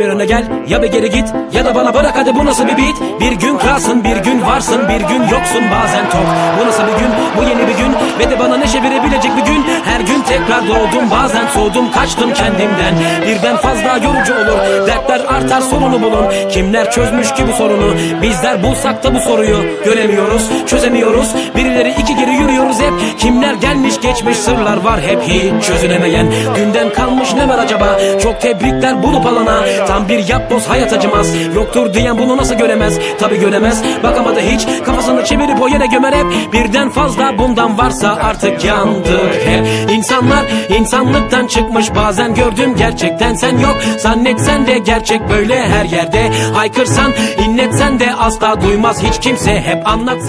Bir öne gel ya bir geri git ya da bana bırak hadi bu nasıl bir beat? Bir gün kralsın bir gün varsın bir gün yoksun bazen tok Bu nasıl bir gün bu yeni bir gün? Ve de bana neşe verebilecek bir gün. Her gün tekrar doğdum bazen soğudum kaçtım kendimden. Birden fazla yorucu olur dertler artar sorunu bulun. Kimler çözmüş ki bu sorunu? Bizler bulsak da bu soruyu Göremiyoruz çözemiyoruz. Birileri iki Kimler gelmiş geçmiş sırlar var hep hiç çözülemeyen. Dünden kalmış ne var acaba? Çok tebrikler bulup alana. Tam bir yapboz hayat acımaz. Yoktur diyen bunu nasıl göremez? Tabi göremez. Bakamadı hiç. Kafasını çevirip o yere gömer hep. Birden fazla bundan varsa artık yandı hep. İnsanlar insanlıktan çıkmış. Bazen gördüm gerçekten sen yok. Zannetsen de gerçek böyle her yerde. Haykırsan inletsen de asla duymaz. Hiç kimse hep anlatsan